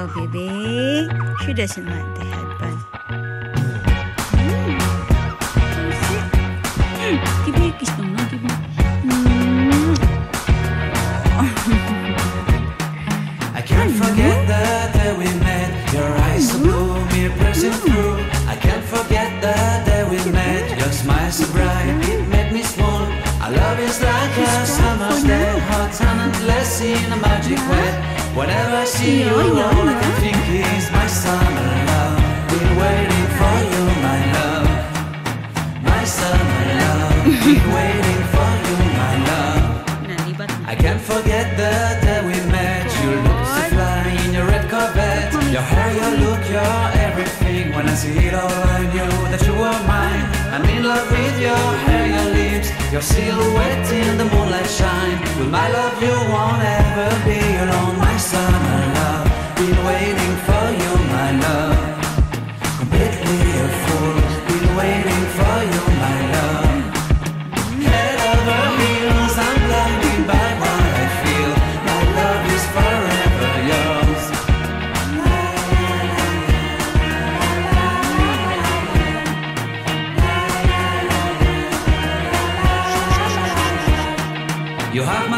Oh, doesn't like the headband? Give me a kiss, no, give me. I can't forget the day we met. Your eyes so blue, me pressing through. I can't forget the day we met. Your smile so bright, it made me swoon. Our love is like a summer's day, hot and endless in a magic way. Whenever I see you, all I can think is my summer love. Been waiting for you, my love. My summer love. Been waiting for you, my love. I can't forget the day we met. You look so fly in your red Corvette. Your hair, your look, your everything. When I see it all, I knew that you were mine. I'm in love with your hair, your lips, your silhouette in the moonlight shine. With my love, you won't ever be alone, my love. Been waiting for you, my love. Completely a fool. Been waiting for you, my love. Head over heels, I'm blinded by what I feel. My love is forever yours. You have my